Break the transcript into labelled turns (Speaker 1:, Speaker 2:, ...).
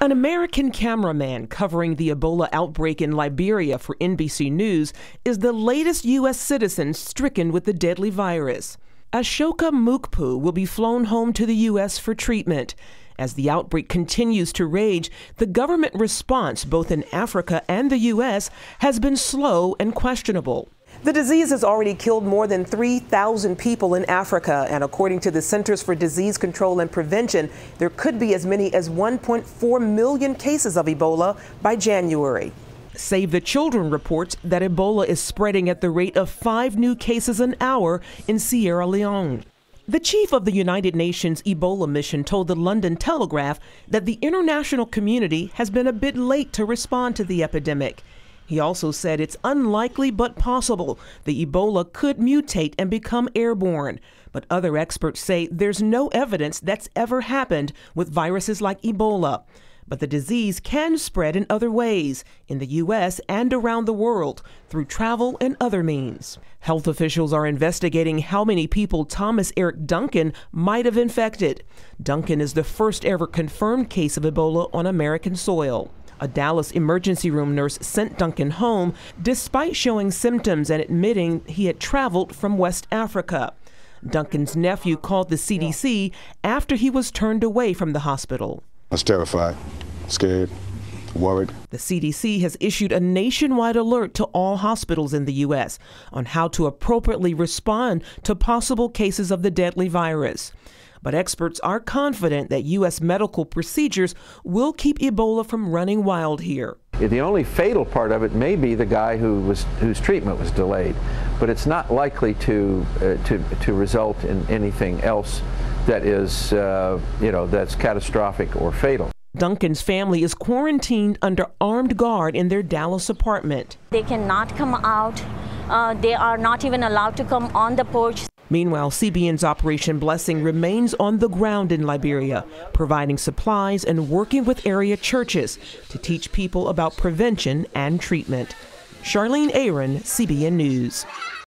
Speaker 1: An American cameraman covering the Ebola outbreak in Liberia for NBC News is the latest U.S. citizen stricken with the deadly virus. Ashoka Mukpu will be flown home to the U.S. for treatment. As the outbreak continues to rage, the government response, both in Africa and the U.S., has been slow and questionable. The disease has already killed more than 3,000 people in Africa, and according to the Centers for Disease Control and Prevention, there could be as many as 1.4 million cases of Ebola by January. Save the Children reports that Ebola is spreading at the rate of five new cases an hour in Sierra Leone. The chief of the United Nations Ebola mission told the London Telegraph that the international community has been a bit late to respond to the epidemic. He also said it's unlikely but possible the Ebola could mutate and become airborne. But other experts say there's no evidence that's ever happened with viruses like Ebola. But the disease can spread in other ways, in the U.S. and around the world, through travel and other means. Health officials are investigating how many people Thomas Eric Duncan might have infected. Duncan is the first ever confirmed case of Ebola on American soil. A Dallas emergency room nurse sent Duncan home despite showing symptoms and admitting he had traveled from West Africa. Duncan's nephew called the CDC after he was turned away from the hospital.
Speaker 2: I was terrified, scared, worried.
Speaker 1: The CDC has issued a nationwide alert to all hospitals in the U.S. on how to appropriately respond to possible cases of the deadly virus. But experts are confident that U.S. medical procedures will keep Ebola from running wild here.
Speaker 3: The only fatal part of it may be the guy who was, whose treatment was delayed, but it's not likely to, uh, to, to result in anything else that is, uh, you know, that's catastrophic or fatal.
Speaker 1: Duncan's family is quarantined under armed guard in their Dallas apartment.
Speaker 4: They cannot come out. Uh, they are not even allowed to come on the porch.
Speaker 1: Meanwhile, CBN's Operation Blessing remains on the ground in Liberia, providing supplies and working with area churches to teach people about prevention and treatment. Charlene Aaron, CBN News.